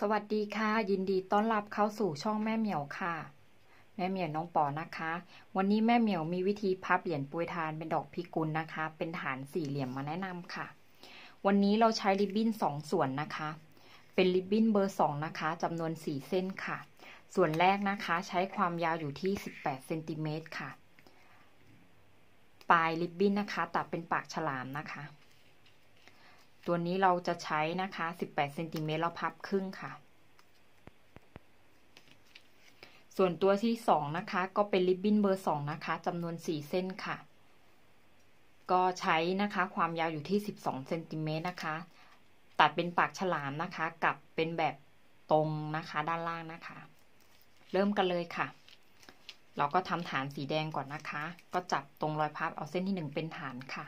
สวัสดีค่ะ ยินดีต้อนรับเข้าสู่ช่องแม่เหมียวค่ะ แม่เหมียวน้องปอนะคะ วันนี้แม่เหมียวมีวิธีพับเหรียญปุยทานเป็นดอกพิกุลนะคะ เป็นฐานสี่เหลี่ยมมาแนะนำค่ะ วันนี้เราใช้ริบบิ้นสองส่วนนะคะ เป็นริบบิ้นเบอร์สองนะคะจำนวนสี่เส้นค่ะ ส่วนแรกนะคะใช้ความยาวอยู่ที่สิบแปดเซนติเมตรค่ะ ปลายริบบิ้นนะคะ ตัดเป็นปากฉลามนะคะ ตัวนี้เราจะใช้นะคะ 18เซนติเมตรเราพับครึ่งค่ะ ส่วนตัวที่สองนะคะ ก็เป็นริบบิ้นเบอร์สองนะคะจำนวนสี่เส้นค่ะ ก็ใช้นะคะความยาวอยู่ที่ 12เซนติเมตรนะคะ ตัดเป็นปากฉลามนะคะ กับเป็นแบบตรงนะคะด้านล่างนะคะ เริ่มกันเลยค่ะ เราก็ทำฐานสีแดงก่อนนะคะ ก็จับตรงรอยพับเอาเส้นที่หนึ่งเป็นฐานค่ะ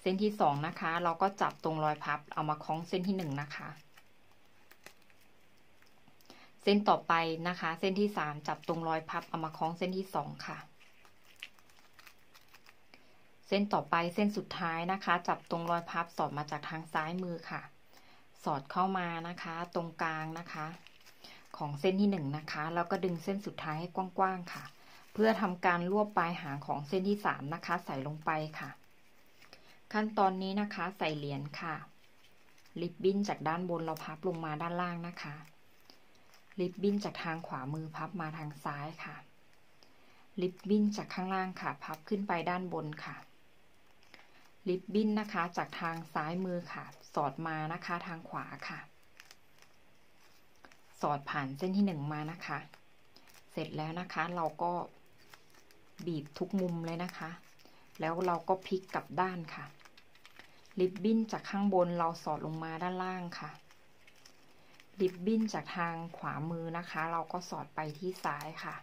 เส้นที่สองนะคะ เราก็จับตรงรอยพับเอามาคล้องเส้นที่หนึ่งนะคะ เส้นต่อไปนะคะ เส้นที่สามจับตรงรอยพับเอามาคล้องเส้นที่สองค่ะ เส้นต่อไปเส้นสุดท้ายนะคะ จับตรงรอยพับสอดมาจากทางซ้ายมือค่ะ สอดเข้ามานะคะ ตรงกลางนะคะ ของเส้นที่หนึ่งนะคะแล้วก็ดึงเส้นสุดท้ายให้กว้างๆค่ะ เพื่อทำการรวบปลายหางของเส้นที่สามนะคะ ใส่ลงไปค่ะ ขั้นตอนนี้นะคะใส่เหรียญค่ะ ริบบิ้นจากด้านบนเราพับลงมาด้านล่างนะคะ ริบบิ้นจากทางขวามือพับมาทางซ้ายค่ะ ริบบิ้นจากข้างล่างค่ะ พับขึ้นไปด้านบนค่ะ ริบบิ้นนะคะจากทางซ้ายมือค่ะ สอดมานะคะทางขวาค่ะ สอดผ่านเส้นที่หนึ่งมานะคะ เสร็จแล้วนะคะเราก็บีบทุกมุมเลยนะคะ แล้วเราก็พลิกกลับด้านค่ะ ริบบิ้นจากข้างบนเราสอดลงมาด้านล่างค่ะ ริบบิ้นจากทางขวามือนะคะ เราก็สอดไปที่ซ้ายค่ะ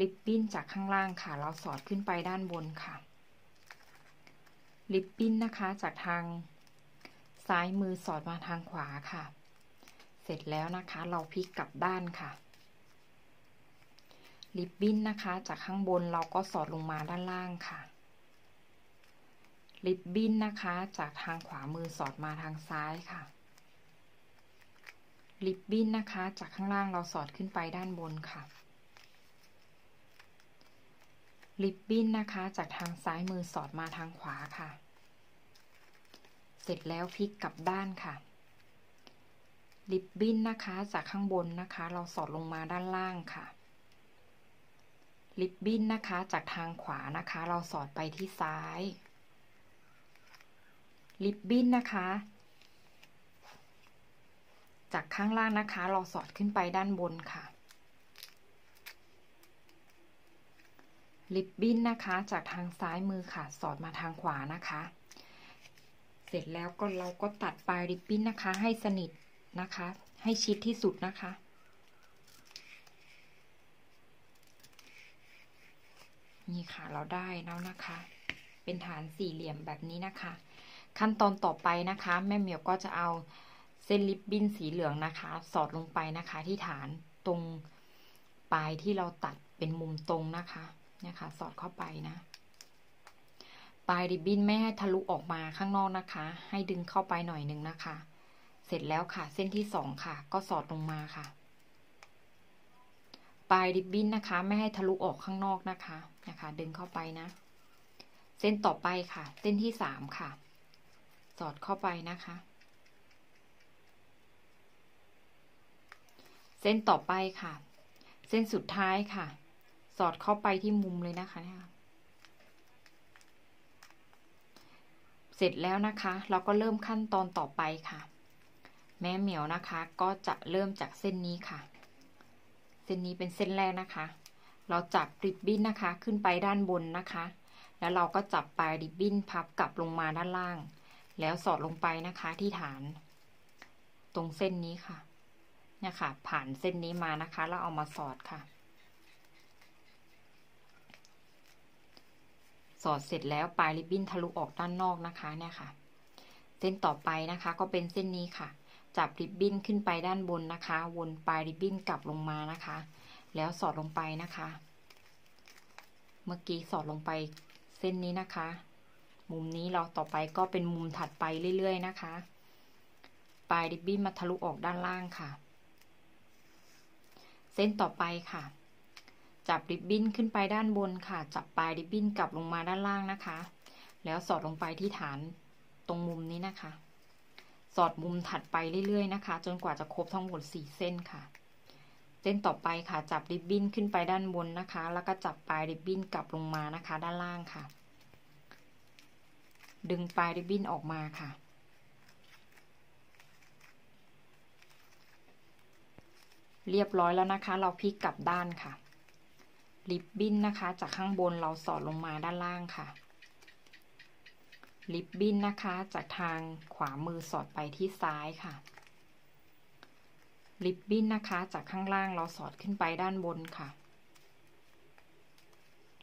ริบบิ้นจากข้างล่างค่ะ เราสอดขึ้นไปด้านบนค่ะ ริบบิ้นนะคะจากทางซ้ายมือสอดมาทางขวาค่ะ เสร็จแล้วนะคะเราพลิกกลับด้านค่ะ ริบบิ้นนะคะจากข้างบนเราก็สอดลงมาด้านล่างค่ะ ริบบิ้นนะคะ จากทางขวามือสอดมาทางซ้ายค่ะ ริบบิ้นนะคะ จากข้างล่างเราสอดขึ้นไปด้านบนค่ะ ริบบิ้นนะคะ จากทางซ้ายมือสอดมาทางขวาค่ะ เสร็จแล้วพลิกกลับด้านค่ะ ริบบิ้นนะคะ จากข้างบนนะคะ เราสอดลงมาด้านล่างค่ะริบบิ้นนะคะ จากทางขวานะคะ เราสอดไปที่ซ้าย ริบบิ้นนะคะ จากข้างล่างนะคะ เราสอดขึ้นไปด้านบนค่ะริบบิ้นนะคะ จากทางซ้ายมือค่ะ สอดมาทางขวานะคะ เสร็จแล้วก็เราก็ตัดปลายริบบิ้นนะคะ ให้สนิทนะคะ ให้ชิดที่สุดนะคะนี่ค่ะเราได้แล้วนะคะ เป็นฐานสี่เหลี่ยมแบบนี้นะคะ ขั้นตอนต่อไปนะคะ แม่เหมียวก็จะเอาเส้นริบบิ้นสีเหลืองนะคะ สอดลงไปนะคะ ที่ฐานตรงปลายที่เราตัดเป็นมุมตรงนะคะนี่ยค่ะสอดเข้าไปนะ ปลายริบบิ้นไม่ให้ทะลุออกมาข้างนอกนะคะ ให้ดึงเข้าไปหน่อยนึงนะคะ เสร็จแล้วค่ะ เส้นที่สองค่ะ ก็สอดลงมาค่ะ ปลายริบบิ้นนะคะ ไม่ให้ทะลุออกข้างนอกนะคะนะคะ ดึงเข้าไปนะ เส้นต่อไปค่ะ เส้นที่สามค่ะ สอดเข้าไปนะคะ เส้นต่อไปค่ะ เส้นสุดท้ายค่ะ สอดเข้าไปที่มุมเลยนะคะเนี่ยเสร็จแล้วนะคะ เราก็เริ่มขั้นตอนต่อไปค่ะ แม่เหมียวนะคะ ก็จะเริ่มจากเส้นนี้ค่ะ เส้นนี้เป็นเส้นแรกนะคะ เราจับริบบิ้นนะคะขึ้นไปด้านบนนะคะ แล้วเราก็จับปลายริบบิ้นพับกลับลงมาด้านล่าง แล้วสอดลงไปนะคะที่ฐาน ตรงเส้นนี้ค่ะ เนี่ยค่ะ ผ่านเส้นนี้มานะคะ แล้วเอามาสอดค่ะ สอดเสร็จแล้วปลายริบบิ้นทะลุออกด้านนอกนะคะเนี่ยค่ะ เส้นต่อไปนะคะก็เป็นเส้นนี้ค่ะ จับริบบิ้นขึ้นไปด้านบนนะคะ วนปลายริบบิ้นกลับลงมานะคะ แล้วสอดลงไปนะคะ เมื่อกี้สอดลงไปเส้นนี้นะคะ มุมนี้เราต่อไปก็เป็นมุมถัดไปเรื่อย ๆ นะคะ ปลายริบบิ้นมาทะลุออกด้านล่างค่ะ เส้นต่อไปค่ะ จับริบบิ้นขึ้นไปด้านบนค่ะ จับปลายริบบิ้นกลับลงมาด้านล่างนะคะ แล้วสอดลงไปที่ฐานตรงมุมนี้นะคะ สอดมุมถัดไปเรื่อย ๆ นะคะ จนกว่าจะครบทั้งหมดสี่เส้นค่ะ เส้นต่อไปค่ะ จับริบบิ้นขึ้นไปด้านบนนะคะ แล้วก็จับปลายริบบิ้นกลับลงมานะคะ ด้านล่างค่ะ ดึงปลายริบบิ้นออกมาค่ะ เรียบร้อยแล้วนะคะ เราพลิกกลับด้านค่ะ ริบบิ้นนะคะ จากข้างบนเราสอดลงมาด้านล่างค่ะ ริบบิ้นนะคะ จากทางขวามือสอดไปที่ซ้ายค่ะ ริบบิ้นนะคะ จากข้างล่างเราสอดขึ้นไปด้านบนค่ะ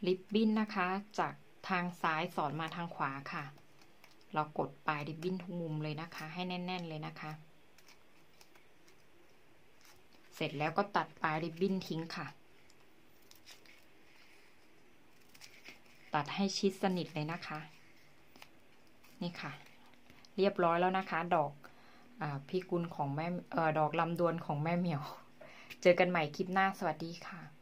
ริบบิ้นนะคะ จากทางซ้ายสอดมาทางขวาค่ะ เรากดปลายริบบิ้นทุกมุมเลยนะคะ ให้แน่น ๆ เลยนะคะ เสร็จแล้วก็ตัดปลายริบบิ้นทิ้งค่ะ ตัดให้ชิดสนิทเลยนะคะ นี่ค่ะ เรียบร้อยแล้วนะคะ ดอกอพิกุลของแม่ออดอกลำดวนของแม่เหมียว เจอกันใหม่คลิปหน้าสวัสดีค่ะ